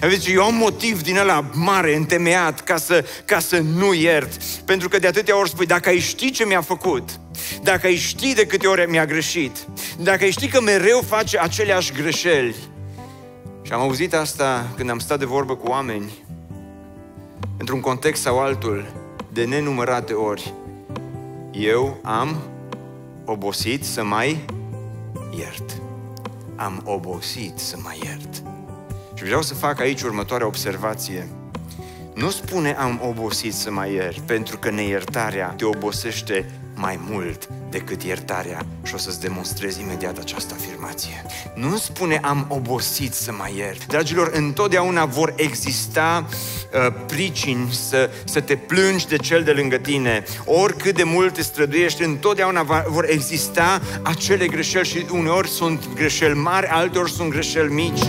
Aveți, eu am motiv din ăla mare, întemeiat, ca să, ca să nu iert. Pentru că de atâtea ori spui, dacă ai ști ce mi-a făcut, dacă ai ști de câte ori mi-a greșit, dacă ai ști că mereu face aceleași greșeli. Și am auzit asta când am stat de vorbă cu oameni, într-un context sau altul, de nenumărate ori. Eu am obosit să mai iert. Am obosit să mai iert. Și vreau să fac aici următoarea observație. Nu spune am obosit să mai iert, pentru că neiertarea te obosește mai mult decât iertarea și o să-ți demonstrez imediat această afirmație. Nu spune am obosit să mai iert. Dragilor, întotdeauna vor exista uh, pricini să, să te plângi de cel de lângă tine. Oricât de mult te străduiești, întotdeauna va, vor exista acele greșeli și uneori sunt greșeli mari, alteori sunt greșeli mici.